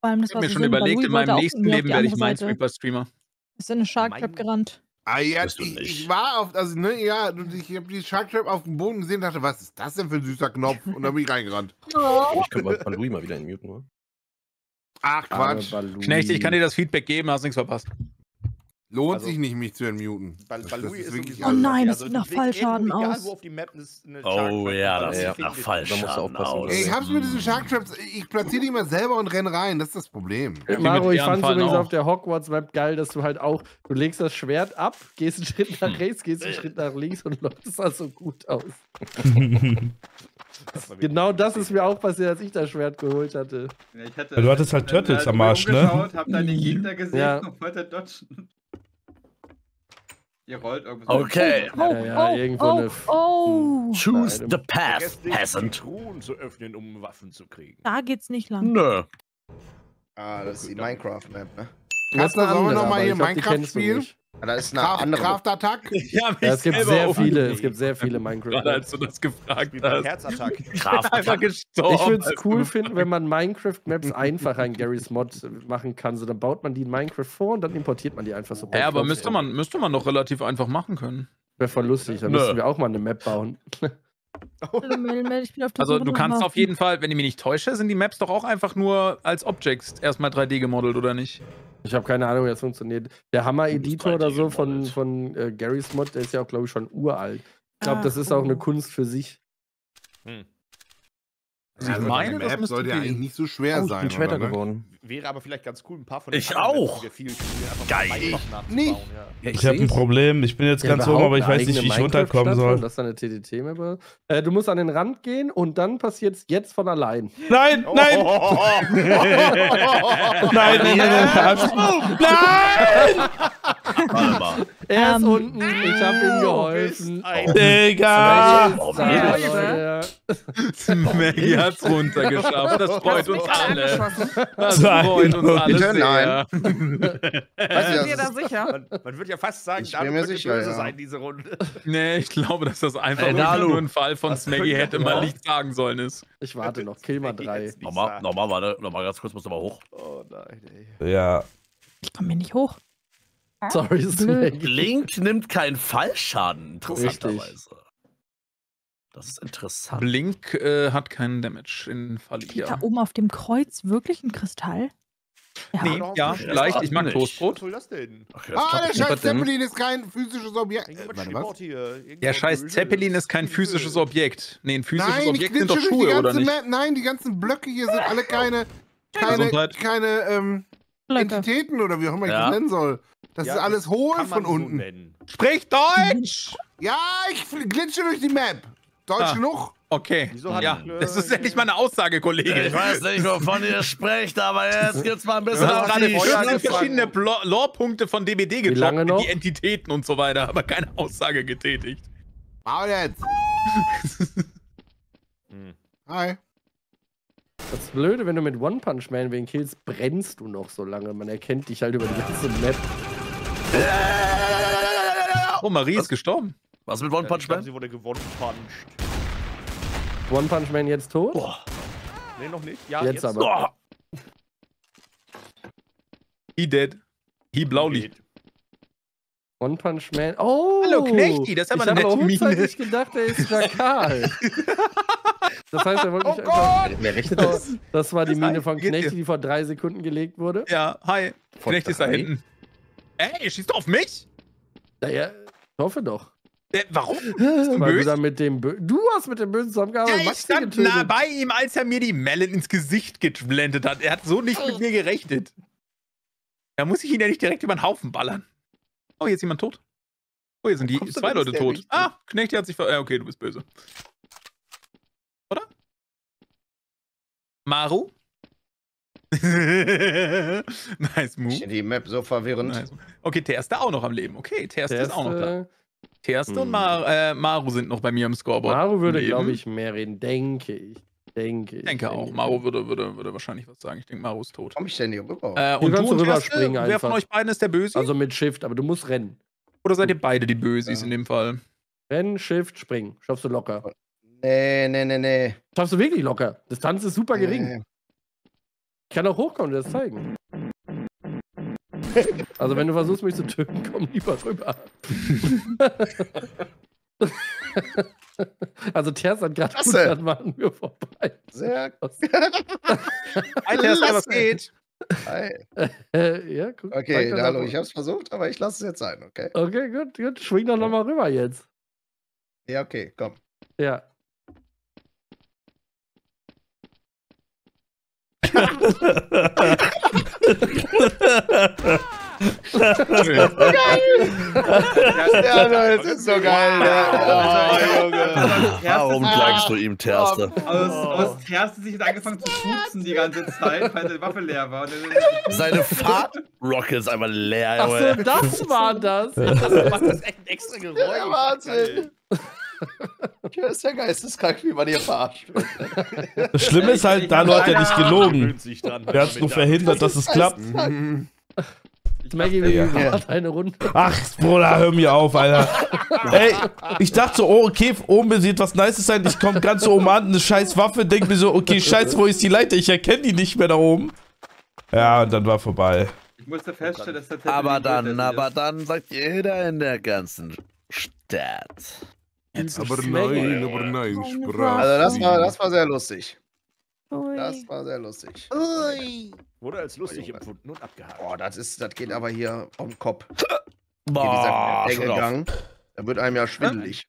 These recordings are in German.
Vor allem das Ich habe mir schon Sinn, überlegt, in meinem nächsten Leben werde ich. Minesweeper-Streamer. Ist in eine Shark Trap gerannt. Ah, ja, ich, ich war auf, also, ne, ja, ich habe die Shark Trap auf dem Boden gesehen und dachte, was ist das denn für ein süßer Knopf? Und dann bin ich reingerannt. Ich könnte mal Balui mal wieder in Muten, oder? Ach, Quatsch. Knecht, ich kann dir das Feedback geben, hast nichts verpasst. Lohnt Also- sich nicht, mich zu entmuten. Bal Balui das ist wirklich Oh nein, das also sieht nach Fallschaden aus. wo auf die Map ist eine Oh, ja, das sie sieht nach Fallschaden aus. Ey, ich hab's mit diesen. Shark Traps, ich platziere die immer selber und renne rein. Das ist das Problem. Ja, Maro, ich fand es Ehrenfallen übrigens auf der Hogwarts-Map geil, dass du halt auch, du legst das Schwert ab, gehst einen Schritt nach Hm. rechts, gehst einen Schritt nach links und läuft. Das sah so gut aus. Das Genau das ist mir auch passiert, als ich das Schwert geholt hatte. Ja, ich hatte, Ja, du hattest halt ich hab Turtles am Arsch, ne? umgeschaut, Hab die Gegner gesehen Ja. und wollte dodgen. Ihr rollt irgendwas. Okay. Oh, Ja, ja, oh, irgendwo oh, eine- oh. Choose the path, peasant. Truhen zu öffnen, um Waffen zu kriegen. Da geht's nicht lang. Nö. Ah, das ist die Minecraft-Map, ne? Eine sollen wir andere, noch mal aber hier Minecraft du spielen? Da ist eine Kraft, andere. Kraftattack? Ja, es gibt sehr viele, es gibt sehr viele Gerade Minecraft. als du das gefragt hast. Herzattacke. Kraft. Einfach gestorben. Ich würde es cool finden, wenn man Minecraft-Maps einfacher in Garys Mod machen kann. So, dann baut man die in Minecraft vor und dann importiert man die einfach so. Ja, aber müsste man, müsste man doch relativ einfach machen können. Wäre voll lustig, dann Nö. müssten wir auch mal eine Map bauen. Ich bin der Also Suche du kannst auf jeden Fall, wenn ich mich nicht täusche, sind die Maps doch auch einfach nur als Objects erstmal 3D gemodelt, oder nicht? Ich habe keine Ahnung, wie das funktioniert. Der Hammer-Editor oder so von, von äh, Garys Mod, der ist ja auch, glaube ich, schon uralt. Ich glaube, Ah, das ist auch eine oh. Kunst für sich. Also ich Also meine, eine das Map müsste sollte ja eigentlich nicht so schwer Oh, ich sein. bin später oder, ne? geworden. Wäre aber vielleicht ganz cool, ein paar von den Ich auch. spielen, Geil. Nicht. Ja. Ja, Ich habe ein. Problem. Ich bin jetzt ganz oben, aber ich weiß nicht, wie ich runterkommen soll. Das ist eine TTT-Map. Äh, du musst an den Rand gehen und dann passiert es jetzt von allein. Nein, nein! Nein, nein, nein, nein! Warte mal. Er ist Ähm, unten, ich habe ihm geholfen. Digga! Oh. Maggie hat's runtergeschafft. Das freut uns alle. Das Nein. freut uns alle Bitte? Weißt du, Seid ihr da sicher? Man, man würde ja fast sagen, Ich bin mir sicher, böse ja. sein, diese Runde. Nee, ich glaube, dass das einfach Dalu. nur ein Fall von Was Smaggy hätte man nicht sagen sollen ist. Ich warte noch, kill mal drei. Nochmal, nochmal, warte, nochmal ganz kurz, muss aber hoch. Oh nein, ey. Ja, Ich komme hier nicht hoch. Sorry, Snake. Link nimmt keinen Fallschaden, interessanterweise. Das ist interessant. Blink äh, hat keinen Damage in Fall Steht da hier. oben auf dem Kreuz wirklich ein Kristall? Ja. Nee, ja, vielleicht. Ich mag nicht. Toastbrot. Was soll das denn? Okay, das Ah, der scheiß? Zeppelin ist kein physisches Objekt. Äh, Der scheiß. Zeppelin ist kein physisches Objekt. Nee, ein physisches Nein, Objekt sind doch glitsche durch die Schuhe, oder ganze nicht? Map. Nein, die ganzen Blöcke hier sind alle keine, keine, Gesundheit. keine ähm. Entitäten oder wie auch immer ich Ja. das nennen soll. Das Ja, ist alles hohl von so unten. nennen. Sprich Deutsch! Ja, ich glitsche durch die Map. Deutsch Ah. genug? Okay. Wieso hat Ja, das ist endlich mal eine Aussage, Kollege. Ich weiß nicht, wovon ihr sprecht, aber jetzt gibt's mal ein bisschen hast auf gerade die 14 Schöne verschiedene Lore-Punkte von DBD noch? die Entitäten und so weiter, aber keine Aussage getätigt. Hau jetzt. Hm. Hi. Das ist blöde, wenn du mit One Punch Man wen killst, brennst du noch so lange. Man erkennt dich halt über die ganze Map. Oh, Marie ist gestorben. Was mit One Ich Punch glaub, Man? Sie wurde gewonnen punched. One Punch Man jetzt tot? Boah. Nee, noch nicht. Ja, jetzt, aber. Oh, He dead. He Blauli. Geht. One Punch Man. Oh! Hallo, Knechti, das ist aber ich eine habe nette Mine. kurzzeitig gedacht, er ist Jakal. das heißt, er wollte Oh mich einfach. wer rechnet das? Das war die Das Mine von Knechti, die vor drei Sekunden gelegt wurde. Ja, hi. Von Knecht ist da hinten. Ey, schießt du auf mich? Naja, ich hoffe doch. Äh, warum? Weil du da mit dem Bö du hast mit dem Bösen zusammengearbeitet Ja, ich Maxi stand getötet. nah bei ihm, als er mir die Melon ins Gesicht geblendet hat. Er hat so nicht mit mir gerechnet. Da muss ich ihn ja nicht direkt über den Haufen ballern. Oh, hier ist jemand tot. Oh, hier sind die zwei Leute tot. Erwicht? Ah, Knecht hat sich ver... Ja, okay, du bist böse. Oder? Maru? nice move. die Map so verwirrend. Nice. Okay, Terste auch noch am Leben. Okay, Der ist auch noch da. Erste- Terste und Hm. Mar äh, Maru sind noch bei mir am Scoreboard. Maru würde, glaube ich, mehr reden. Denke ich. Denke ich. Denke auch. Maru würde, würde, würde wahrscheinlich was sagen. Ich denke, Maru ist tot. Komm ich denn hier rüber? Äh, und du du und Terste, rüberspringen wer von euch beiden ist der Böse? Also mit Shift, aber du musst rennen. Oder seid ihr beide die Bösis Ja. in dem Fall? Rennen, Shift, springen. Schaffst du locker. nee, nee, nee, nee. Schaffst du wirklich locker. Distanz ist super gering. Nee. Ich kann auch hochkommen, dir das zeigen. Also wenn du versuchst, mich zu töten, komm lieber rüber. also Terz hat gerade. 100 Mal an mir vorbei. Sehr Alter, was Klasse. geht? Hi. Äh, ja, guck. Okay, das hallo, ich hab's versucht, aber ich lasse es jetzt sein, okay? Okay, gut, gut. Schwing doch nochmal rüber jetzt. Ja, okay, komm. Ja. Ja, Leute, das ist so geil. Oh, Junge. Warum klagst du ihm, Terste? Aus, aus Terste sich hat angefangen zu pupsen die ganze Zeit, weil seine Waffe leer war. Seine Fahrt-Rocket ist einfach leer, Ach so, das war das. Das macht das echt ein extra Geräusch. Ja, Wahnsinn. Ja, ist ja geisteskrank, wie man hier verarscht wird. Das Schlimme ist halt, Dalo hat ja nicht gelogen. Der hat nur verhindert, dass es klappt. Maggie, wir Ja. eine Runde. Ach, Bruder, hör mir auf, Alter. Ey, ich dachte so, oh, okay, oben wird was Nices sein. Ich komme ganz so oben an, eine scheiß Waffe, denk mir so, okay, scheiße, wo ist die Leiter? Ich erkenne die nicht mehr da oben. Ja, und dann war vorbei. Ich musste feststellen, dass der Aber dann, aber ist. dann sagt jeder in der ganzen Stadt. Aber nein, aber nein, Sprach. Also das war, das war sehr lustig. Ui. Das war sehr lustig. Wurde als lustig empfunden und abgehakt. Boah, das ist, das geht aber hier um den Kopf. Boah. Gang. Da wird einem ja schwindelig.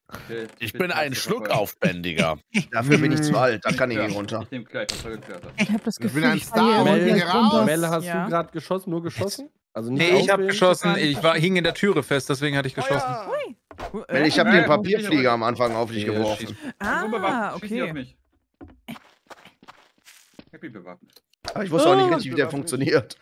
Ich bin ein Schluckaufbändiger. Dafür bin ich zu alt, da kann ich nicht runter. Ich. Ich habe das Ich bin Gefühl, ein Star runter. Melle, hast Ja. du gerade geschossen? Nur geschossen? Also nicht Nee, ich habe auswählen? geschossen. Ich war, hing in der Türe fest, deswegen hatte ich geschossen. Ui. Weil ich habe Äh, den äh, Papierflieger am Anfang auf dich geworfen. Ah, okay. bin bewaffnet. Aber ich wusste auch nicht richtig, wie der funktioniert.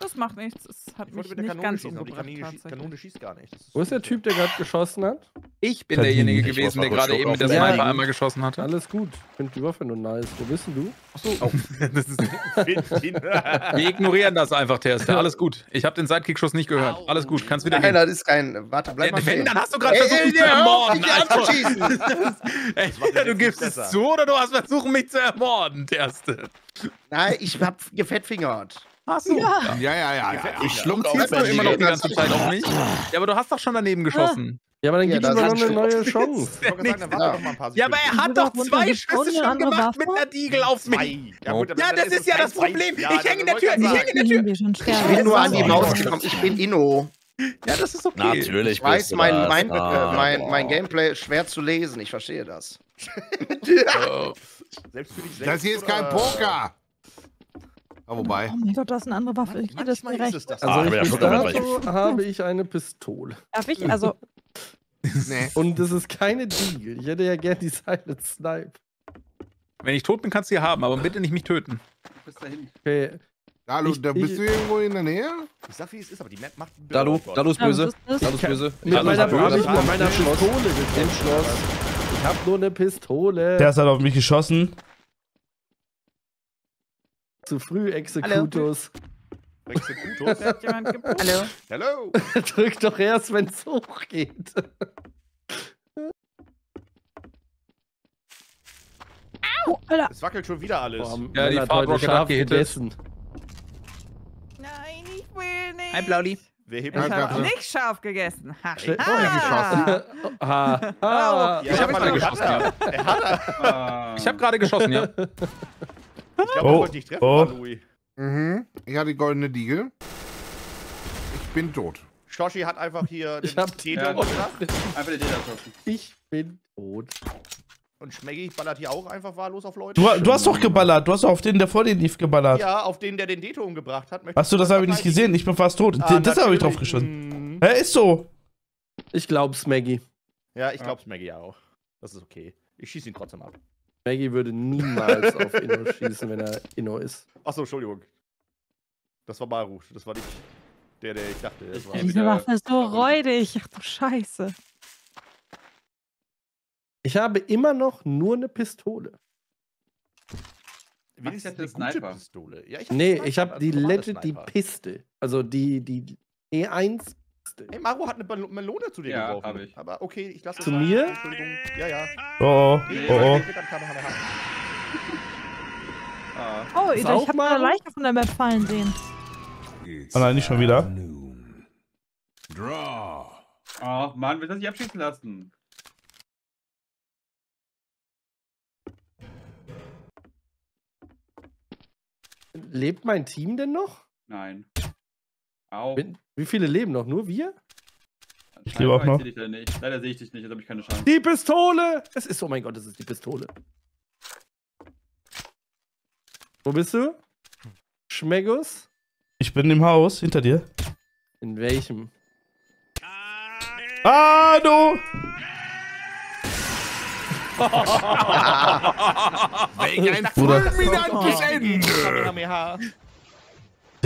Das macht nichts. Es hat Ich mich wollte mit der nicht Kanone ganz schießen, aber die umgebracht, Kanone. Kanone schießt gar nicht. Das Wo ist der Typ, der gerade geschossen hat? Ich bin Verdient. derjenige Ich gewesen, der gerade eben mit der. Sniper Ja. einmal geschossen hatte. Alles gut. Ich finde die Waffe nur nice. Wo bist denn du? Das ist, Find ihn. wir ignorieren das einfach, Terste. Alles gut. Ich habe den Sidekick-Schuss nicht gehört. Alles gut, kannst wieder Nein, gehen. das ist kein. Warte, bleib mal Wenn, stehen. dann hast du gerade versucht, mich zu ermorden. Entweder du gibst es zu oder du hast versucht, mich zu ermorden, Terste. Nein, ich hab gefettfingert. Ach so. Ja. Ja, ja, ja, ja. Ich schluck du immer noch die ganze Zeit auf mich? Ja, aber du hast doch schon daneben geschossen. Ja, aber dann Ja, gib da ihm doch noch eine neue Chance. Ich wollte sagen, dann warte Ja. doch mal ein paar Ja, aber er hat doch zwei Schüsse auch schon gemacht mit einer Diegel auf mich. Ja, gut, Ja, das ist ja das Problem. Ich häng in das der Tür, ich sagen. häng in der Tür. Ich bin nur an die. Maus gekommen. Ich bin Inno. Ja, das ist okay. Natürlich. Ich weiß mein, das. mein, äh, Ah, mein, boah. mein Gameplay ist schwer zu lesen. Ich verstehe das. Selbst für dich Das selbst, hier ist kein oder? Poker. Aber wobei. Oh mein Gott, das ist eine andere Waffe. Ich gerecht. ist es das. Also Ah, ich Benny. dato habe ich eine Pistole. Darf ich? Also, Nee. Und das ist keine Deagle. Ich hätte ja gern die Silent Snipe. Wenn ich tot bin, kannst du sie haben, aber bitte nicht mich töten. Bis dahin. Okay. Hallo, Ich- da bist ich- du irgendwo in der Nähe? Ich sag, wie es ist, aber die Map macht. Dalu. Dalu ist ja, böse. das ist- Dalu ist böse. Mit Dalu meiner, ist böse. habe ich mit meiner Schloss. Pistole. Ich habe nur eine Pistole. Der hat auf mich geschossen. Zu früh Exekutus. Exekutus. Hallo. Hello. Drück doch erst, wenn es hochgeht. Oh, Alter. Es wackelt schon wieder alles. Boah, Ja, die Männer hat gehittet. gegessen. Nein, ich will nicht. Hi, Blauli. Wer hebt Ich habe nicht scharf gegessen. Ha. Schnell- Ah. Ha, ha. Ich hab gerade geschossen, ja. Ich habe gerade geschossen, ja. Ich glaube, Oh, er wollte dich treffen, oh. Louis. Mhm. Ich hatte die goldene Diegel. Ich bin tot. Shoshi hat einfach hier Ich den hab- Täter Ja. umgebracht. Einfach den Täter geschossen. Ich bin tot. Und Schmeggi ballert hier auch einfach wahllos auf Leute. Du, du hast doch geballert. Du hast doch auf den, der vor dir lief, geballert. Ja, auf den, der den Deto umgebracht hat. Hast du das habe ich nicht gesehen? Ich bin fast tot. Ah, das habe ich drauf geschossen. Mhm. Hä, ist so. Ich glaub's, Maggie. Ja, ich glaub's Maggie auch. Das ist okay. Ich schieße ihn trotzdem ab. Maggie würde niemals auf Inno schießen, wenn er Inno ist. Achso, Entschuldigung. Das war Baruch. Das war nicht der, der ich dachte. Das war Diese Waffe ist so räudig. Ach du Scheiße. Ich habe immer noch nur eine Pistole. wenigstens Max hat eine gute Sniper. Pistole. Ja, hab Nee, Sniper, ich habe also die Lette, die. Piste. Also die, die E1. Ey, Maru hat eine Melone zu dir Ja, geworfen. hab ich. Aber okay, ich lasse Zu es mir? Entschuldigung. Ja, ja. Oh, oh, oh, oh. Oh, ich habe mal- eine Leiche von der Map fallen sehen. Oh nein, nicht schon wieder. Draw. Oh Mann, will das nicht abschießen lassen? Lebt mein Team denn noch? Nein. Au. Bin- Wie viele leben noch? Nur wir? Ich lebe auch noch. Ich leider nicht. Leider sehe ich dich nicht, jetzt habe ich keine Chance. Die Pistole! Es ist, oh mein Gott, es ist die Pistole. Wo bist du? Schmeggus? Ich bin im Haus, hinter dir. In welchem? Ah, du! Welch ein fulminantes Ende.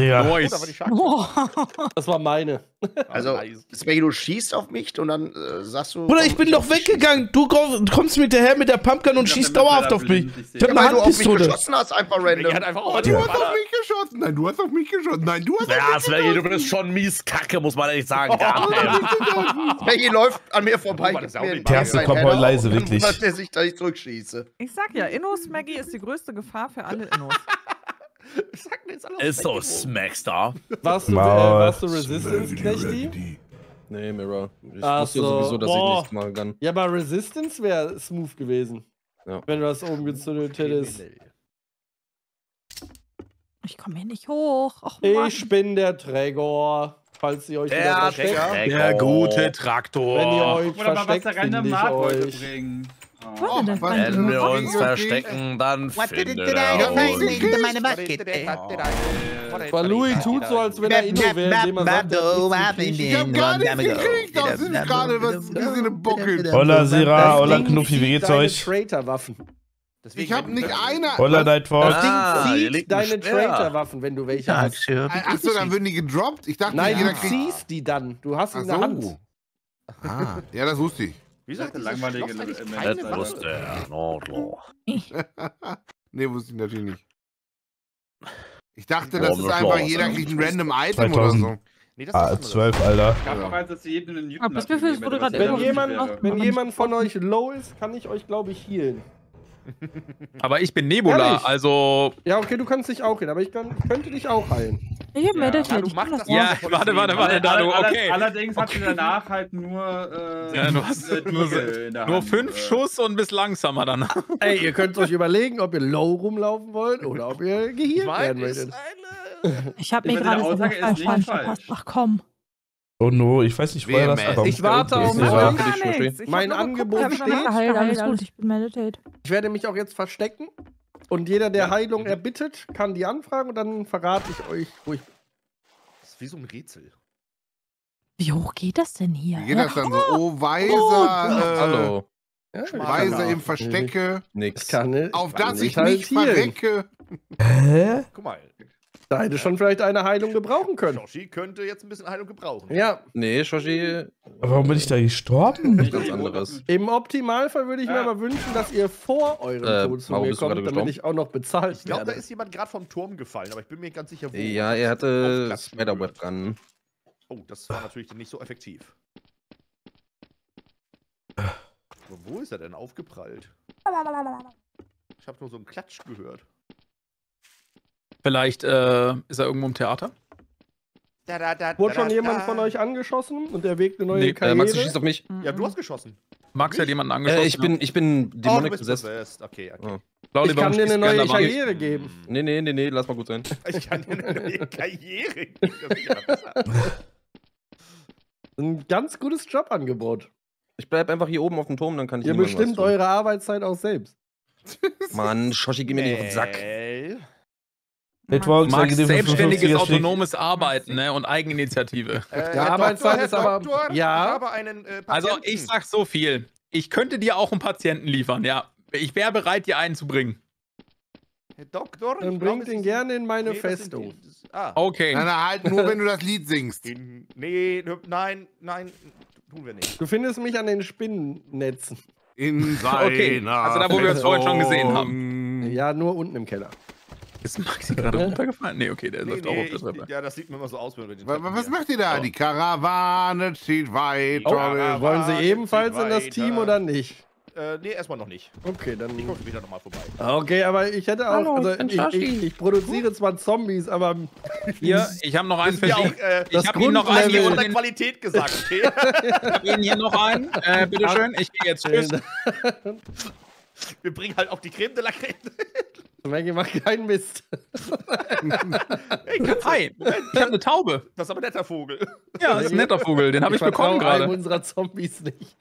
Oh, Nice. da war die Schach. Oh. Das war meine. Also. Smeggy, du schießt auf mich und dann äh, sagst du. Bruder, ich bin doch weggegangen. Du komm- kommst mit der her mit der Pumpgun und schießt dauerhaft auf mich. ich hab Ja, eine weil du auf mich Handpistole. geschossen hast, einfach random. Der hat einfach auch Du hast auf mich geschossen. Nein, du hast auf mich geschossen. Nein, du hast Ja, auf mich du geschossen. bist schon mies kacke, muss man ehrlich sagen. Oh. Smeggy läuft an mir vorbei. Oh, Mann, gibt das ist auch mir nicht einen wahr. Terste, kleinen komm Header mal leise, wirklich. dass ich zurückschieße. Ich sag ja, Innos Maggie ist die größte Gefahr für alle Innos. Sag mir jetzt alles Ist so, Smackstar. Warst du, äh, warst du Resistance, Knechti? Nee, Mirror. Ich Ach wusste ja so. sowieso, dass Boah. ich nichts machen kann. Ja, aber Resistance wäre smooth gewesen. Ja. Wenn du das oben gezündet hättest. Ich komme hier nicht hoch. Och, Mann. Ich bin der Träger. Falls ihr euch wieder Der versteckt. Der gute Wenn ihr Traktor. euch Oder mal was versteckt, der finde random ich Mark wollte euch. bringen. Oh. was- Wenn wir uns verstecken, dann What did findet it- did I er find uns. it in meine Weil Louis tut so, als wenn er Inno wäre, indem er sagt, er Ich hab gar nichts gekriegt. Das sind gerade was wie so eine Bocke. Holla Sira, Das holla Ding Knuffi, wie geht's euch? Traitor-Waffen. Ich hab nicht eine. Holla Was? Nightwalk. Das Ding Ah, zieht deine. Traitor-Waffen, wenn du welche hast. Achso, dann würden die gedroppt. Ich dachte, Nein, jeder du ziehst die dann. Du hast sie in der Hand. Ah, ja, das wusste ich. Das ist dieses eine langweilige. Waffe? Wusste er. Nordlo. nee, wusste ich natürlich nicht. Ich dachte, das ist einfach, jeder kriegt ein random Item oder 2000. so. Nee, das Ah, anderes. 12, Alter. Ich Ja. auch eins, dass jedem einen Newton das Wenn jemand, wenn jemand von euch low ist, kann ich euch, glaube ich, healen. Aber ich bin Nebula, Ehrlich? also. Ja, okay, du kannst dich auch heilen, aber ich, kann, ich könnte dich auch heilen. Ich hab Ja, Meditate. du Ich machst kann das ja. warte, warte, warte, da, du, Aller- okay. Allerdings hat sie danach halt nur. Äh, Ja, du hast äh, nur, Dicke in der nur Hand, fünf äh. Schuss und bist langsamer dann. Ey, ihr könnt euch überlegen, ob ihr low rumlaufen wollt oder ob ihr geheilt werden möchtet. Ich hab mir gerade so Aussage ist nicht falsch falsch. verpasst. Ach komm. Oh no, ich weiß nicht, woher das Vehement. kommt. Ich warte auf Mein Angebot bin er steht, geheilt, alles gut. Ich bin Meditate. Ich werde mich auch jetzt verstecken und jeder, der Heilung erbittet, kann die anfragen und dann verrate ich euch, wo ich bin. Das ist wie so ein Rätsel. Wie hoch geht das denn hier? Wie geht das dann so? Oh, Oh, Weiser, äh, Hallo. Ja, Weiser im. Verstecke, Nix. Ich kann nicht. auf das ich nicht healen. verrecke. Hä? Guck mal. Da hätte schon vielleicht eine Heilung gebrauchen können. Joshi könnte jetzt ein bisschen Heilung gebrauchen. Ja, Nee, Shoshi, Aber Warum bin ich da gestorben? Ich- ganz anderes. im Optimalfall würde ich mir Ja. aber wünschen, dass ihr vor eurem Äh, Tod zu mir kommt, damit gestorben? ich auch noch bezahlt Ich glaube, da ist jemand gerade vom Turm gefallen, aber ich bin mir ganz sicher, wo. Ja, er hatte gehört. dran. Oh, das war natürlich nicht so effektiv. Aber wo ist er denn aufgeprallt? Ich habe nur so einen Klatsch gehört. Vielleicht äh, ist er irgendwo im Theater. Da, da, da, Wurde schon jemand von euch angeschossen und erwägt eine neue Nee, äh, Äh, Karriere? Max, du schießt auf mich. Ja, du hast geschossen. Max hat jemanden angeschossen. Äh, ich bin, ich bin Oh, du Dämonik bist besetzt. besetzt. Okay, okay. Oh. Claudi, ich kann dir eine neue? Karriere geben. Nee, nee, nee, nee, lass mal gut sein. Ich kann dir eine neue Karriere geben. Das ist ja besser. Ein ganz gutes Jobangebot. Ich bleib einfach hier oben auf dem Turm, dann kann ich Ihr bestimmt tun. eure Arbeitszeit auch selbst. Mann, Shoshi, geh mir nicht auf den Sack. Mel. Network, Max, danke dir für selbstständiges 55er Stück. autonomes Arbeiten ne, und Eigeninitiative. Äh, Ja, Doktor, ist aber- Doktor, ja. Ich habe einen äh, Also ich sag so viel. Ich könnte dir auch einen Patienten liefern, ja. Ich wäre bereit, dir einen zu bringen. Herr Doktor, Dann ich bringt ihn gerne in meine Nee, Festung. die- Ah. Okay. Nein, nein, halt nur, wenn du das Lied singst. In, nee, nein, nein, tun wir nicht. Du findest mich an den Spinnennetzen. In Okay, seiner also da, wo wir uns vorhin schon gesehen Festung. Ja, nur unten im Keller. Ist Maxi gerade runtergefallen? Nee, okay, der Nee, läuft auch nee, auf der Treppe. ich, ja, das sieht mir immer so aus, wenn wir den Was hier- macht ihr da? Die Karawane zieht weiter. Oh, Karawane Wollen Sie ebenfalls in das weiter. Team oder nicht? Äh, nee, erstmal noch nicht. Okay, dann. Ich komme später nochmal vorbei. Okay, aber ich hätte auch. Hallo, also ich ich, ich, ich produziere zwar Zombies, aber. Hier, ich habe noch einen für auch, äh, Ich habe Ihnen noch einen hier unter Qualität gesagt, okay? Ich habe Ihnen hier noch einen. Äh, bitteschön, ich gehe jetzt. Tschüss. Wir bringen halt auch die Creme de la Creme. Maggie macht keinen Mist. Hey, Katze, Hi, ich habe eine Taube. Das ist aber ein netter Vogel. Ja, das ist ein netter Vogel. Den habe ich, vertraue bekommen gerade. unserer Zombies nicht.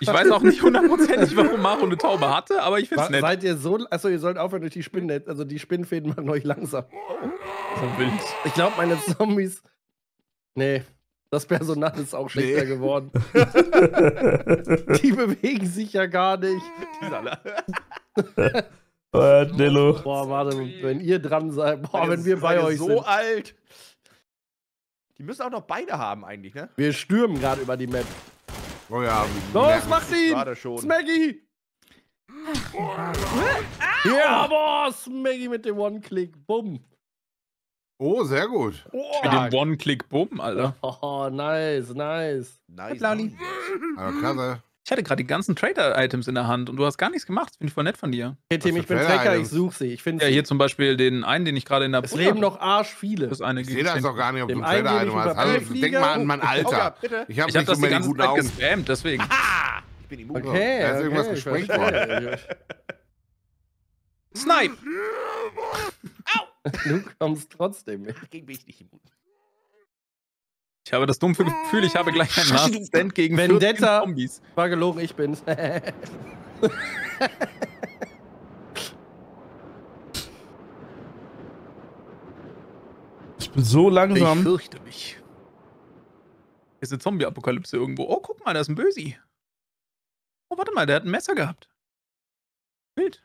Ich weiß auch nicht hundertprozentig, warum Maro eine Taube hatte, aber ich find's Wa- nett. Seid ihr so. Achso, ihr sollt aufhören durch die Spinnen. Also die Spinnenfäden machen euch langsam. So wild. Ich glaube, meine Zombies. Nee. Das Personal ist auch schlechter Nee. geworden. Die bewegen sich ja gar nicht. Äh, Nello. Boah, warte, wenn ihr dran seid. Boah, wenn wir bei euch so sind. alt. Die müssen auch noch beide haben eigentlich, ne? Wir stürmen gerade über die Map. Oh ja. Los, macht ihn! Smaggy! Ja, boah, Smaggy mit dem One-Click. Bumm. Oh, sehr gut. Mit dem One-Click-Bumm, Alter. Oh, nice, nice. Nice. Lali. Also klasse. Ich hatte gerade die ganzen Trader-Items in der Hand und du hast gar nichts gemacht. Das finde ich voll nett von dir. Hey, Tim, ich bin Tracker, ich suche sie. Ich finde Ja, hier zum Beispiel den einen, den ich gerade in der Es leben noch arsch viele. Das eine Ich sehe das doch gar nicht, ob du gebe ich hast. Also, denk mal an mein Oh ja, Alter. bitte. Ich habe habe nicht das so die ganze guten Zeit Augen. gespammt, deswegen. Ah, ich bin immun. Okay, Da ist irgendwas okay, gesprengt verstehe. Snipe! Du kommst trotzdem. Gegen bin ich nicht immun. Ich habe das dumpfe Gefühl, ich habe gleich einen Last Stand gegen Vendetta. 14 Zombies. War gelogen, ich bin's. Ich bin so Ich langsam. fürchte mich. Hier ist eine Zombie-Apokalypse irgendwo. Oh, guck mal, da ist ein Bösi. Oh, warte mal, der hat ein Messer gehabt. Wild.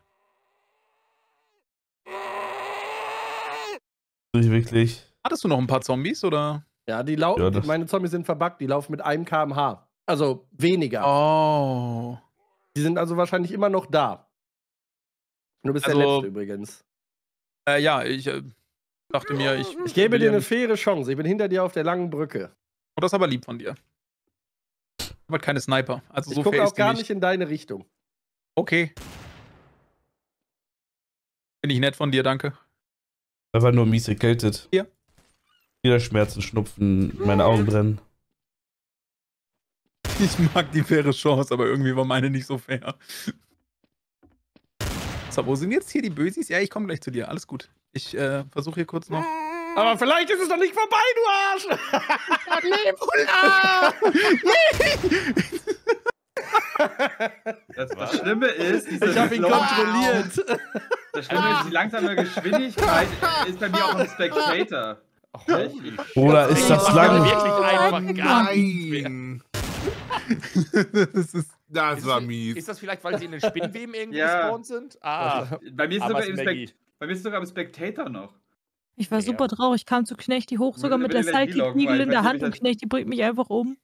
Nicht wirklich. Hattest du noch ein paar Zombies oder? Ja, die laufen. Ja, meine Zombies sind verbuggt, die laufen mit einem kmh. Also weniger. Oh. Die sind also wahrscheinlich immer noch da. Du bist der Also- Letzte übrigens. Äh, ja, ich äh, dachte mir, ich. Ich gebe dir eine faire Chance. Ich bin hinter dir auf der langen Brücke. Oh, das ist aber lieb von dir. Aber keine Sniper. Also Ich so gucke fair auch gar nicht. in deine Richtung. Okay. Finde ich nett von dir, danke. Einfach nur mies erkältet. Ja. Wieder Schmerzen, Schnupfen, meine Augen brennen. Ich mag die faire Chance, aber irgendwie war meine nicht so fair. So, wo sind jetzt hier die Bösis? Ja, ich komme gleich zu dir. Alles gut. Ich äh, versuche hier kurz noch. Aber vielleicht ist es doch nicht vorbei, du Arsch! Das, das Schlimme ist, diese Ich habe ihn kontrolliert. Das Schlimme ist, die langsame Geschwindigkeit ist bei mir auch ein Spectator. Oder ist das lang? Wirklich einfach. Nein. das ist, Das war Ist mies. das vielleicht, weil sie in den Spinnweben irgendwie Ja. gespawnt sind? Ah, Bei mir ist sogar im. Spect bei mir ist sogar im Spectator noch. Ich war Ja. super traurig. Ich kam zu Knechti hoch, sogar mit der weil in der Hand und Knechti bringt mich einfach um.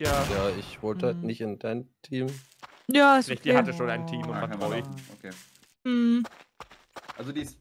Ja. Ja, ich wollte halt Mhm. nicht in dein Team. Ja, ist Die okay. hatte schon ein Team und Ah, war man machen. Okay. Hm. Also die S-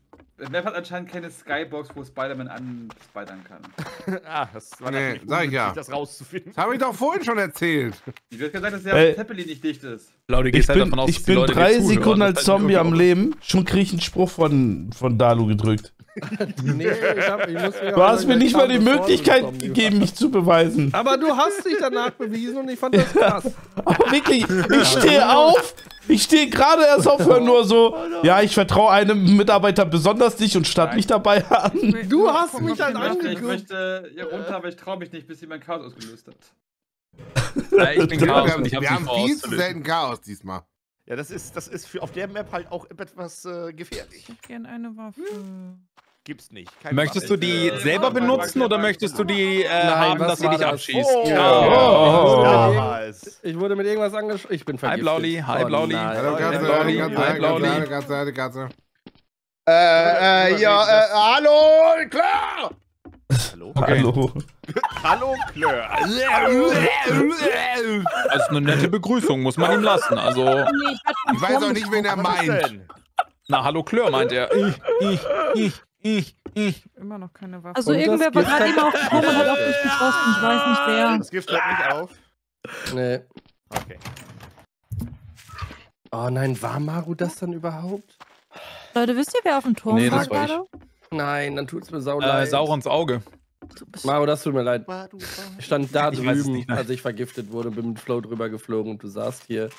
Map hat anscheinend keine Skybox, wo Spider-Man anspidern kann. Ah, das war Nee, sag ich ja. das rauszufinden. Das habe ich doch vorhin schon erzählt. Die wird gesagt, dass der Ey. Zeppelin nicht dicht ist. Claudia, Ich halt bin, davon aus, ich bin Leute drei. Sekunden als heißt, Zombie am Leben. Schon krieg ich einen Spruch von, von Dalu gedrückt. Nee, ich hab, ich muss Du hast mir nicht mal die Möglichkeit gegeben. gegeben, mich zu beweisen. Aber du hast dich danach bewiesen und ich fand das krass. Aber wirklich, ich stehe auf. Ich stehe gerade erst auf, hör nur so, ja, ich vertraue einem Mitarbeiter besonders nicht und statt mich dabei an. Du hast mich Ich halt möchte, ich möchte hier runter, aber ich traue mich nicht, bis jemand Chaos ausgelöst hat. Ja, ich bin Wir Chaos haben, und ich hab's wir haben viel zu selten Chaos diesmal. Ja, das ist, das ist für auf der Map halt auch etwas äh, gefährlich. Ich gerne eine Waffe. Gibt's nicht. Keine Möchtest du Waffe. die äh, selber benutzen oder möchtest du die äh, haben, was dass sie dich das? abschießt? Oh, Oh. damals. Ich wurde mit irgendwas angesprochen. Ich bin Hi vergiftet. Blauli, hi Oh Blauli. nein. Hallo Hi, Katze, Hi, Katze, Blauli. Katze, Katze, Katze. Äh, äh, ja, äh, hallo, klar! Hallo? Okay. Hallo. Hallo, Klör. Also eine nette Begrüßung, muss man ihm lassen. Also, ich weiß auch nicht, wen er ist meint. na, hallo Klör, meint er. Ich, ich, ich, ich, ich. Immer noch keine Waffe. Also Und irgendwer war gerade hat- eben auf gekommen und hat auf mich geschossen. Ich weiß nicht wer. Das Gift hört nicht auf. Nee. Okay. Oh nein, war Maru das dann überhaupt? Leute, wisst ihr, wer auf dem Turm Nee, war das war ich. gerade? Nein, dann tut's mir sau Äh, leid. Saurons Auge. Maru, das tut mir leid. Ich stand da Ich drüben, nicht, als ich vergiftet wurde, bin mit Flow drüber geflogen und du saßt hier.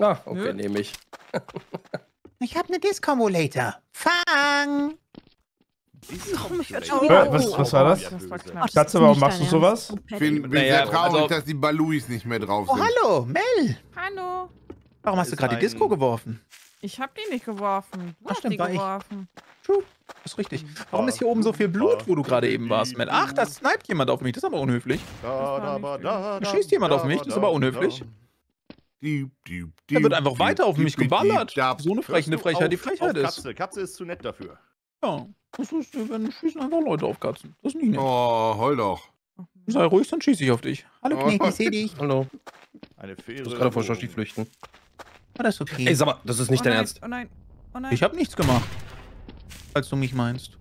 Ah, okay, nehme ich. Ich hab ne Discomulator. Fang! Wieder. was, was war das? Oh, das Katze, warum machst du sowas? Ich bin, bin Naja, sehr traurig, also- dass die Baluis nicht mehr drauf Oh, sind. hallo, Mel. Hallo. Warum hast du gerade die Disco geworfen? Ich hab die nicht geworfen. Du Ach, hast stimmt, die war ich. geworfen. Das ist richtig. Warum ist hier oben so viel Blut, wo du gerade eben warst, Mel? Ach, da sniped jemand auf mich. Das ist aber unhöflich. Da, da, ba, da, Da schießt jemand auf mich, das ist aber unhöflich. Dieb, dieb, Da wird einfach weiter auf mich geballert. So eine frechende Frechheit, die Frechheit ist. Katze. Katze ist zu nett dafür. Ja, das ist, wenn schießen einfach Leute auf Katzen. Das ist nicht nett. Oh, heul doch. Sei ruhig, dann schieße ich auf dich. Hallo, Oh. Knecht, ich seh dich. Hallo. Eine Du faire. bist gerade vor Shoshi flüchten. War das okay? Ey, sag mal, das ist nicht oh dein nein, Ernst. Oh nein. Oh nein. Ich habe nichts gemacht. Falls du mich meinst.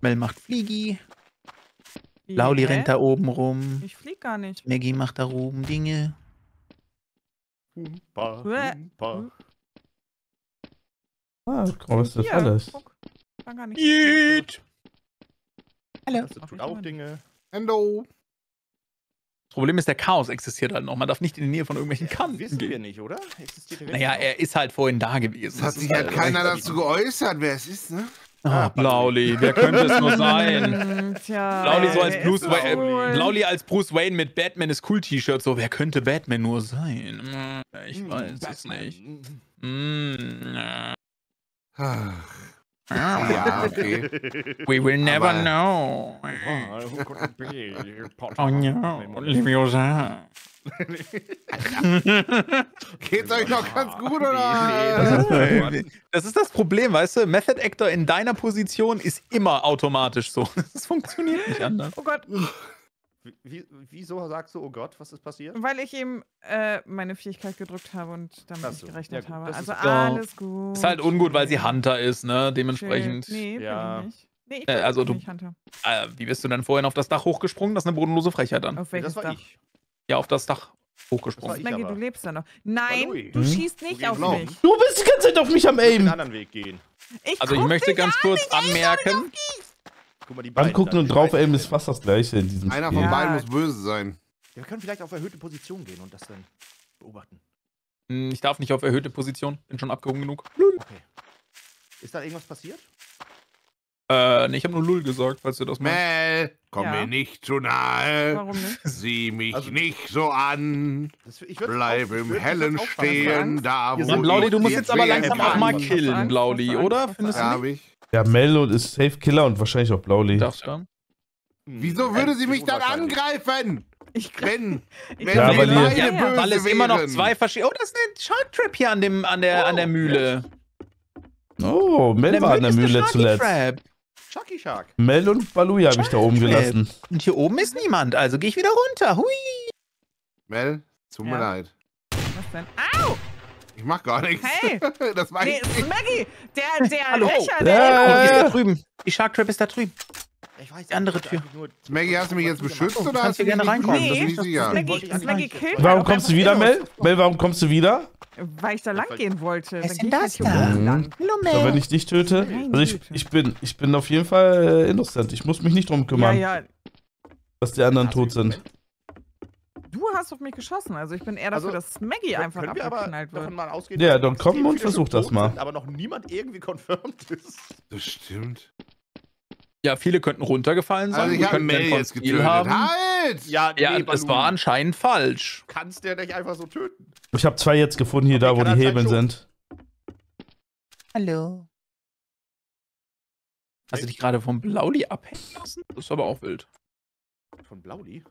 Mel macht Fliegi. Wie, Lauli hä? rennt da oben rum. Ich flieg gar nicht. Maggie macht da oben Dinge. Humpa, humpa. Ah, was das Hier, alles? guck. War gar nicht. Yeet. Hallo. Katze tut auch Dinge. Hello. Das Problem ist, der Chaos existiert halt noch. Man darf nicht in die Nähe von irgendwelchen Kanten Wissen wir gehen. nicht, oder? Existiert der Naja, er ist halt vorhin da gewesen. Es hat Das sich halt keiner dazu geäußert, wer es ist, ne? Ah, Blauli, wer könnte es nur sein? Hm, Tja. Blauli so als Bruce ist Wayne, äh, Blauli als Bruce Wayne mit Batman ist cool T-Shirt. So, wer könnte Batman nur sein? Hm, Ich weiß es nicht. Hm. Ach, Ja, okay. We will never Aber- know. Oh no, Leviosa. Geht's euch noch ganz gut, oder? Das ist das Problem, weißt du? Method Actor in deiner Position ist immer automatisch so. Das funktioniert nicht anders. Oh Gott, Wie, wieso sagst du, oh Gott, was ist passiert? weil ich eben äh, meine Fähigkeit gedrückt habe und damit nicht gerechnet Ja, gut, habe. das Also ist- Ja. alles gut. Ist halt ungut, weil sie Hunter ist, ne? Schön. Dementsprechend. Nee, Ja. bin ich nicht. Nee, ich Äh, bin also du- nicht Hunter. Äh, wie bist du denn vorhin auf das Dach hochgesprungen? Das ist eine bodenlose Frechheit dann. Auf Das welches war Dach? ich. Ja, auf das Dach Das hochgesprungen. war ich Maggie, aber. du lebst da noch. Nein, Louis. du Hm? schießt Du nicht gehst auf blau. mich. Du bist die ganze Zeit auf mich am Den Aim. anderen Weg gehen. Ich Also ich möchte ganz an, kurz ich anmerken, Guck mal, die beiden. Angucken da, und drauf aimen ist fast das gleiche in diesem Einer Spiel. von Ja. beiden muss böse sein. Wir können vielleicht auf erhöhte Position gehen und das dann beobachten. Hm, ich darf nicht auf erhöhte Position. Bin schon abgehoben genug. Okay. Ist da irgendwas passiert? Äh, nee, ich habe nur Lull gesagt, falls du das meinst. Mel, komm Ja. mir nicht zu nahe. Warum nicht? Sieh mich Also- nicht so an. Das, Bleib im Hellen stehen, da wo Blaudi, du musst jetzt aber langsam auch mal killen, Blaudi, oder? Findest du Ja, nicht? Ja, Mello ist Safe Killer und wahrscheinlich auch Blauli. Darfst du? Hm, Wieso würde sie mich dann angreifen? Ich Wenn, Ich wenn Ja, weil beide Ja, böse Weil es immer noch zwei verschiedene. Oh, das ist eine Shark Trap hier an, dem, an, der, an der Mühle. Oh, Mel war an der Mühle zuletzt. Trap. Sharky Shark. Mel und Balui habe ich da oben Trap. gelassen. Und hier oben ist niemand, also gehe ich wieder runter. Hui. Mel, tut mir Ja. leid. Was denn? Au! Ich mach gar nichts. Hey! Das weiß Nee, ich nicht. Maggie! Der, der Hallo. Rächer, Ja. der Die ist Äh. da drüben. Die Shark Trap ist da drüben. Ich weiß Die andere Tür. Maggie, hast du mich jetzt beschützt Oh, du oder kannst hast du gerne reinkommen, beschützt? das Das sicher. Maggie, eigentlich Maggie killt Warum kommst du wieder, Mel? Mel, warum kommst du wieder? Weil ich da lang gehen wollte. Was Dann ist geh denn ich das halt da? Hallo, So, wenn ich dich töte. Also ich, ich, bin, ich bin auf jeden Fall äh, innocent. Ich muss mich nicht drum Ja, kümmern, ja. dass die anderen tot sind. Du hast auf mich geschossen. Also ich bin eher dafür, Also, dass Maggie einfach Können wir aber abgeknallt davon wird. mal ausgehen, Ja, dann komm und versuch das mal. Sind, aber noch niemand irgendwie confirmed ist. Das stimmt. Ja, viele könnten runtergefallen sein. Also ich wir habe könnten Mel jetzt von Spiel getötet. haben. Halt! Ja, Ja, nee, es Baloo. war anscheinend falsch. Kannst der nicht einfach so töten? Ich habe zwei jetzt gefunden hier, Okay, da wo die Hebeln sind. Hallo. Hast du dich gerade vom Blauli abhängen lassen? Das ist aber auch wild. Von Blaudi?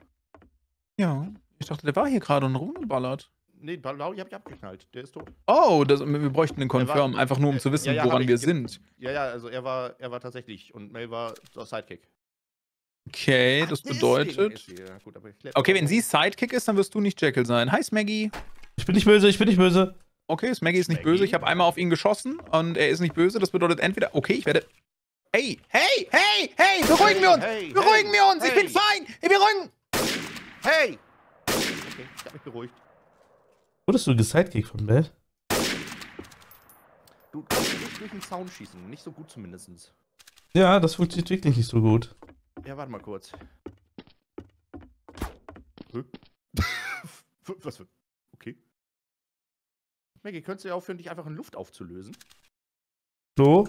Ja. Ich dachte, der war hier gerade und rumgeballert. Nee, Blaudi hab ich abgeknallt. Der ist tot. Oh, das, wir bräuchten einen Der war- Confirm, einfach nur um zu wissen, Ja, ja, woran wir sind. Ja, ja, also er war, er war tatsächlich und Mel war der Sidekick. Okay, das Deswegen bedeutet. sie- ja, gut, aber ich klär- Okay, wenn sie Sidekick ist, dann wirst du nicht Jekyll sein. Hi, Smaggy. Ich bin nicht böse, ich bin nicht böse. Okay, Smaggy ist nicht böse. Ich habe einmal auf ihn geschossen und er ist nicht böse. Das bedeutet entweder. Okay, ich werde. Hey, hey, hey, hey, beruhigen wir uns! Hey, beruhigen hey, wir uns! Ich bin fein! Wir beruhigen! Hey! Okay, ich hab mich beruhigt. Wurdest du gesidekick von Bell? Du kannst nicht durch den Zaun schießen. Nicht so gut zumindest. Ja, das funktioniert wirklich nicht so gut. Ja, warte mal kurz. Hä? Was für. Okay. Maggie, könntest du ja aufhören, dich einfach in Luft aufzulösen? So?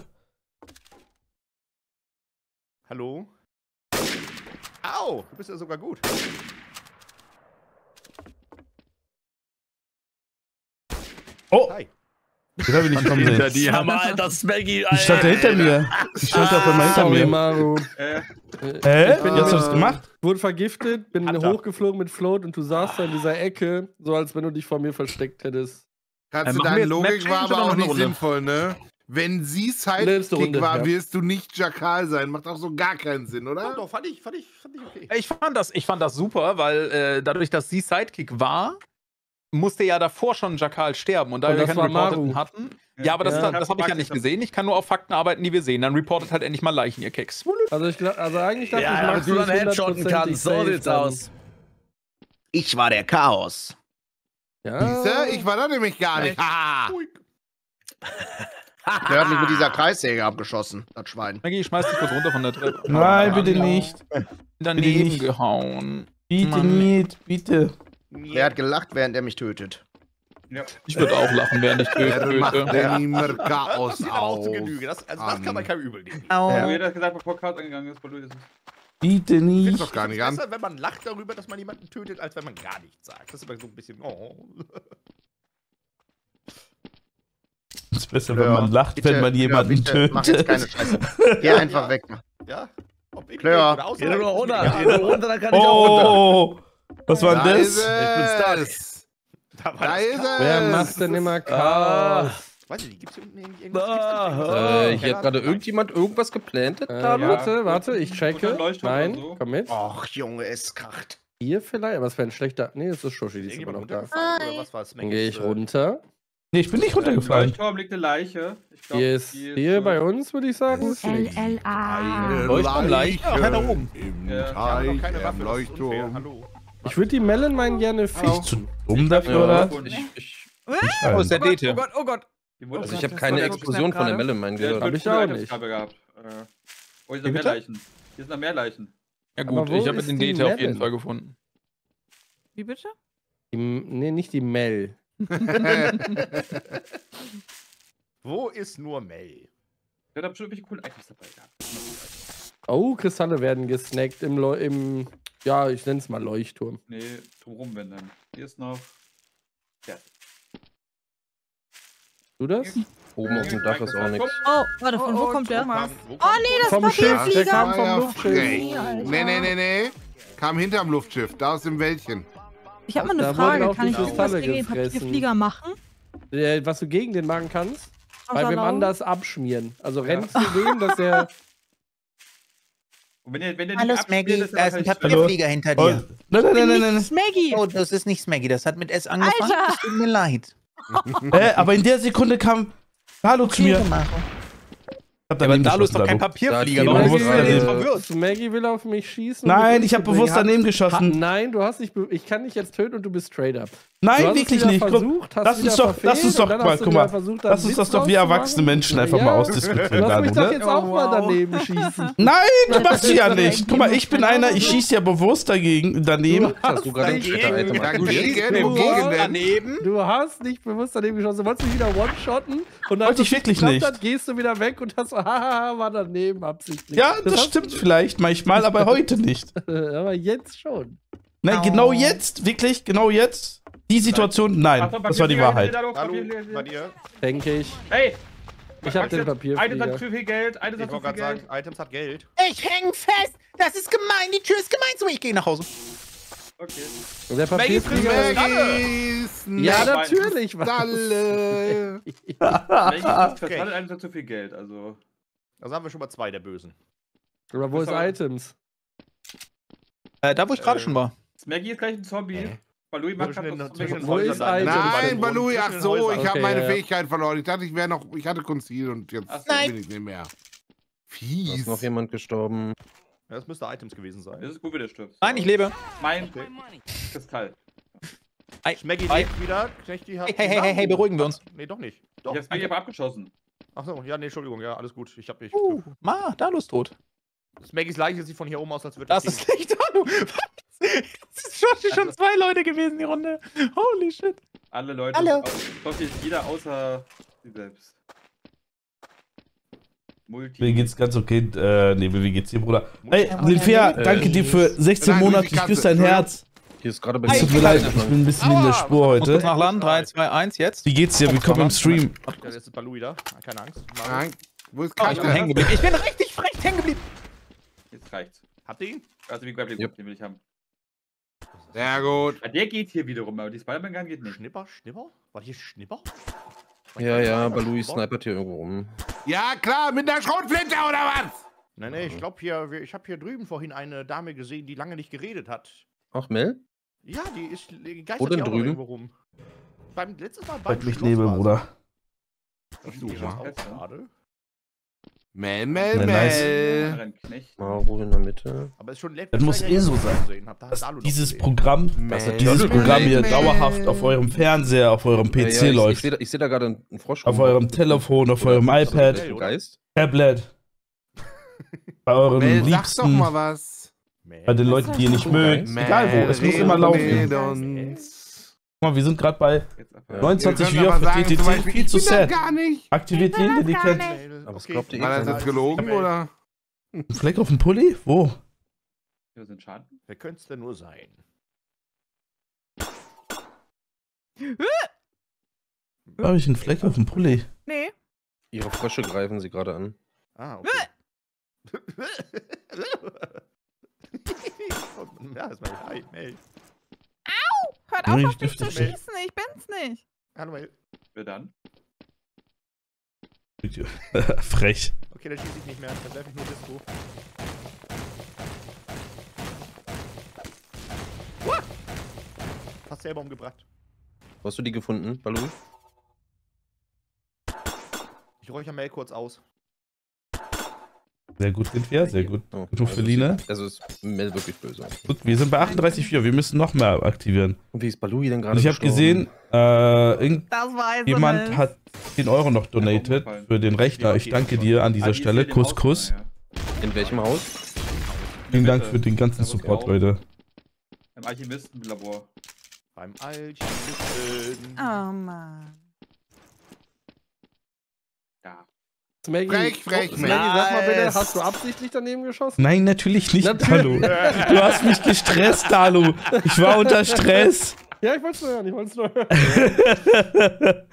Hallo? Au! Du bist ja sogar gut. Oh! Hi. Den hab ich nicht kommen Hinter sehen. dir. Hammer, alter Smaggy, Ich stand ja hinter mir. Ich stand ja auf einmal hinter Sorry, mir. Maru. Äh, Wie hast du äh, das gemacht? Wurde vergiftet, bin Hunter. hochgeflogen mit Float und du saßt da in dieser Ecke, so als wenn du dich vor mir versteckt hättest. Kannst Äh, du, deine Logik war aber auch nicht Runde? sinnvoll, ne? Wenn sie Sidekick war, ja. wirst du nicht Jakal sein. Macht auch so gar keinen Sinn, Doch, oder? doch, fand ich, fand ich, fand ich okay. Ich fand das, ich fand das super, weil äh, dadurch, dass sie Sidekick war, musste ja davor schon Jakal sterben. Und da Und wir keinen Reporteten hatten. Ja, aber das, Ja. das, habe ich ja nicht gesehen. Ich kann nur auf Fakten arbeiten, die wir sehen. Dann reportet halt endlich mal Leichen, ihr Keks. Also, ich, glaub- also eigentlich dachte ich, Ja, damit Maxi du ist dann headshotten 100% kannst. So sieht's aus. Ich war der Chaos. Ja. Siehste? Ich war da nämlich gar nicht. Haha. Der hat mich mit dieser Kreissäge abgeschossen, das Schwein. Maggie, schmeiß dich kurz runter von der Treppe. Nein, bitte nicht. Daneben nicht. gehauen. Bitte Mann. nicht, bitte. Wer hat gelacht, während er mich tötet? Ich würde auch lachen, während ich Er macht töte. denn immer Chaos aus. zu Genüge. Das, also das kann man keinem übel nehmen. ja. Jeder hat gesagt, bevor Chaos angegangen ist, ist es. Bitte nicht. doch gar Es nicht ist an. besser, wenn man lacht darüber, dass man jemanden tötet, als wenn man gar nichts sagt. Das ist immer so ein bisschen. Oh. Es ist besser, wenn Ja, man lacht, wenn man ja, jemanden bitte, Mach jetzt keine tötet. Scheiße. Geh einfach weg. Ja? Ob in Klör. oder mir runter, geh runter, dann kann ich auch runter. Was war Da denn ist das? es. Da, war Da das ist klar. Wer es. macht denn immer Ah. Chaos? Weiß ich nicht, gibt's hier unten irgendwie irgendwas? Ah, Gibt's da Äh, hier hat gerade irgendjemand irgendwas geplantet. Äh, Carlo? warte, warte, ich checke. Nein, so. komm mit. Och, Junge, es kracht. Hier vielleicht, was für ein schlechter. Nee, es ist Shoshi, die Ist ist immer noch da. Dann gehe ich runter. Nee, ich bin nicht Im runtergefallen. Leuchtturm liegt eine Leiche. Ich glaub, Hier ist die hier äh, bei uns, würde ich sagen. LLA. Leuchtturm. Leiche Ja, weiter oben. Im Ja. Teich, keine im Waffe, ist. Leuchtturm. Hallo. Ich würde die Melon meinen gerne ich fichten. zu dumm dafür, Ja. oder? Und Ich, ich, Oh, ist der Gott, Dete. oh Gott, oh Gott. also ich habe keine Explosion von der. Melon Der gehört. Hab ich auch Itemskabel gehabt. Äh, Oh, hier sind mehr? Leichen. Hier sind noch mehr Leichen. Ja gut, ich habe den Dete auf jeden? Fall gefunden. Wie bitte? Die, nee, nicht die Mel. Wo ist nur Mel? Der hat bestimmt welche coolen Items dabei gehabt. Oh, Kristalle werden gesnackt im, Leu im ja, ich nenne es mal Leuchtturm. Nee, drumrum, wenn dann. Hier ist noch. Ja. Du das? Oben auf dem Dach ist auch nichts. Oh, warte, von Oh, wo oh, kommt der? Thomas. Oh nee, das Vom Schiff, der Papierflieger. kam vom Luftschiff. Nee, nee, nee, nee. Kam hinterm Luftschiff, da aus dem Wäldchen. Ich habe mal eine Frage. Kann ich irgendwas gegen den. Papierflieger machen? Äh, was du gegen den machen kannst, Außer wem Laufen? anders abschmieren. Also rennst du dem, dass der. Und wenn ihr, wenn ihr Hallo Smaggy, da ist ein halt- Papierflieger hinter Oh, dir. nein, nein, nein, nein, nein. Smaggy! Oh, das ist nicht Smaggy, das hat mit S angefangen. Alter! Es tut mir leid. Äh, aber in der Sekunde kam Hallo zu mir. gemacht. Hab Ja, aber Dalu ist doch kein. Papierflieger. Da hat gerade- verwirrt? Smaggy will auf mich schießen. Nein, und ich habe bewusst daneben Ha, geschossen. nein, du hast nicht. Ich kann dich jetzt töten und du bist straight up. Du Nein, hast wirklich nicht. Versucht, hast lass uns doch, lass uns doch dann mal, hast guck mal, versucht, einen lass uns das doch wie erwachsene. Menschen einfach mal Ja. ausdiskutieren, Lass mich doch jetzt auch Oh, mal wow. daneben schießen. Nein, du machst sie ja nicht. Guck mal, ich bin einer, ich schieße ja bewusst dagegen, daneben. Hast du gerade dagegen, Du wogegen hast- denn? Daneben. Du hast nicht bewusst daneben geschossen. Du wolltest mich wieder one-shotten und dann Wollte ich wirklich nicht. Hat, gehst du wieder weg und hast so, hahaha, war daneben absichtlich. Ja, das hast stimmt vielleicht manchmal, aber heute nicht. Aber jetzt schon. Nein, genau jetzt, wirklich, genau jetzt. Die Situation, nein, Achtung, das war die Wahrheit. Hallo, bei dir. Denke ich. Hey! Ich hab den Eine Papierflieger. hat zu viel Geld, eine Ich hat zu wollte viel gerade Geld. sagen, Items hat Geld. Ich häng fest. Das ist gemein. Die Tür ist gemein. So, ich gehe nach Hause. Okay. Der Papierflieger. Maggie's Ja, natürlich. was. Stalle. Welches ist eine hat zu viel Geld, also. Also haben wir schon mal zwei der Bösen. Aber wo ist Items? Äh, da, wo ich gerade Äh, schon war. Smaggy ist gleich ein Zombie. Balui macht den- Smaggy zwischen Häusern ist da. Item? Nein, Balui, ach so, ich habe Okay, meine ja. Fähigkeit verloren. Ich dachte, ich wäre noch, ich hatte Konzil und jetzt Ach so. Nein. bin ich nicht mehr. Da Fies. ist noch jemand gestorben. Ja, das müsste Items gewesen sein. Das ist gut, wie der stirbt. Nein, ich lebe. Mein Kristall. Ei, Schmecki lebt wieder. Knechti hat. Hey, hey, hey, hey, hey, beruhigen wir uns. Nee, doch nicht. Ich Doch. hab's mir aber abgeschossen. Achso, ja, nee, Entschuldigung, ja, alles gut. Ich hab dich. Uh, Ma, Dalu ist tot. Smaggys Leiche sieht von hier oben aus, als würde Das Ding- ist nicht Dalu. Es ist schon, schon zwei Leute gewesen, die Runde. Holy shit. Alle Leute. Hallo. Au- Ich hoffe, jetzt jeder außer sie selbst. Multi. Mir geht's ganz okay. Äh, nee, wie geht's dir, Bruder? Hey, Nilfea, äh, danke dir für 16 Danke, Monate. Ich küsse dein Herz. Hier ist gerade bei Es tut mir leid, ich bin ein bisschen in der Spur kurz heute. nachladen. 3, 2, 1, jetzt. Wie geht's dir? Willkommen im Stream. Ja, jetzt ist Balu wieder. Keine Angst. Nein. Wo ist Oh, ich bin hängen geblieben. Ich bin richtig frech hängen geblieben. Jetzt reicht's. Habt ihr ihn? Also wie Grappling Yep. den will ich haben. Sehr gut. Der geht hier wiederum, aber die Spider-Man-Gun geht nicht. Schnipper? Schnipper? War hier Schnipper? War Ja, ja? Balui Schnipper? snipert hier irgendwo rum. Ja, klar, mit der Schrotflinte oder was? Nee, nee, ich glaube hier, ich habe hier drüben vorhin eine Dame gesehen, die lange nicht geredet hat. Ach, Mel? Ja, die ist geistert Wo denn drüben? irgendwo rum. Beim letztes Mal beim Gott mich sie. Bruder. Ja. auch gerade. Mel, Mel. Mel. Knecht. Maro in der Mitte. Aber ist schon Das muss eh so dass sein. Dass dieses. Programm, Mel, dieses Mel, Programm hier Mel. dauerhaft auf eurem Fernseher, auf eurem Ja, ja, PC ich, ich läuft. sehe da, ich seh da gerade einen Frosch. Auf eurem Telefon, auf eurem iPad? Tablet. Bei euren Mel, sag doch Liebsten, mal was. Mel. bei den Leuten, die ihr nicht mögt. Mel, Egal wo, es muss immer laufen. Guck mal, wir sind gerade bei Jetzt ab. Ja. 29 Ihr könnt Viewer für sagen. Beispiel, Viel zu sad. Aktiviert jeden, den ihr kennt. Aber was okay. glaubt ihr, War das jetzt gelogen oder? Ein Fleck auf dem Pulli? Wo? Hier sind Schaden. Wer könnte es denn nur sein? Habe ich einen Fleck auf dem Pulli? Nee. Ihre Frösche greifen sie gerade an. Ah, okay. ja, das war Hi, Mel. Hört auf, ich auf mich zu nicht. schießen. Ich bin's nicht. Hallo, Mel. Wer dann? Frech. Okay, dann schieße ich nicht mehr. Dann werfe ich nur Disco. What? Fast selber umgebracht. Wo hast du die gefunden, Balui? Ich räuchere Mel kurz aus. Sehr gut, Winfia, sehr gut. Oh, Genug für Lina. Also ist Mel wirklich böse. Gut, wir sind bei 38,4. Wir müssen noch mehr aktivieren. Und wie ist Balui denn gerade Und ich habe gesehen, äh, nicht. hat 10 Euro noch donated für den Rechner. Ich danke dir an dieser die ist Stelle. Kuss, Kuss. In welchem Haus? Vielen Dank für den ganzen Support. Leute. Im Alchemistenlabor. Beim Alchemisten. Oh Mann. Da. Smaggy, Frech, frech, Smaggy, sag mal bitte, hast du absichtlich daneben geschossen? Nein, natürlich nicht, Natürlich. Dalu. Du hast mich gestresst, Dalu. Ich war unter Stress. Ja, ich wollte es nur hören, ich wollte es nur hören.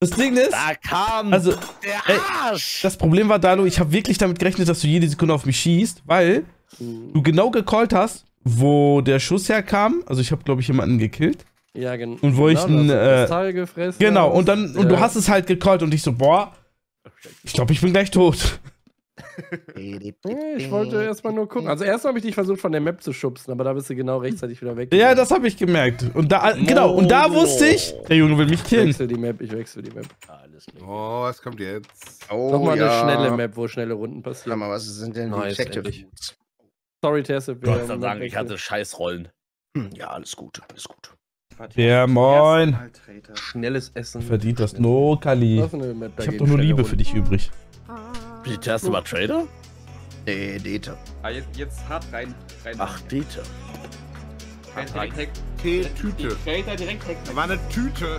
Das Ding ist, Da kam also, der ey, Arsch. das Problem war, Dalu, ich habe wirklich damit gerechnet, dass du jede Sekunde auf mich schießt, weil du genau gecallt hast, wo der Schuss herkam. Also ich habe, glaube ich, jemanden gekillt. Ja, genau. Und wo ich ein, äh, Kristall gefressen Genau, und dann, und du Ja. hast es halt gecallt und ich so, boah, ich glaube, ich bin gleich tot. Ich wollte erstmal nur gucken. Also erst habe ich dich versucht von der Map zu schubsen, aber da bist du genau rechtzeitig wieder weg. Ja, das habe ich gemerkt. Und da, genau, und da wusste ich, der Junge will mich Ich killen. wechsle die Map, ich wechsle die Map. Alles klar. Oh, was kommt jetzt? Oh, Nochmal ja. eine schnelle Map, wo schnelle Runden Sag passieren. mal, was sind denn Nice, endlich. Boots? Sorry, Tesse. Gott sei Dank, ich hatte Scheißrollen. Hm, ja, alles gut, alles gut. Der moin. Schnelles Essen. Verdient das No, Kali. Ich habe dagegen? doch nur Liebe für dich übrig. Wie die erste war Trader? Nee, Dete. Ah, jetzt, jetzt hart rein. rein Ach, Dieter. Tee-Tüte. Trader direkt. Da war eine Tüte.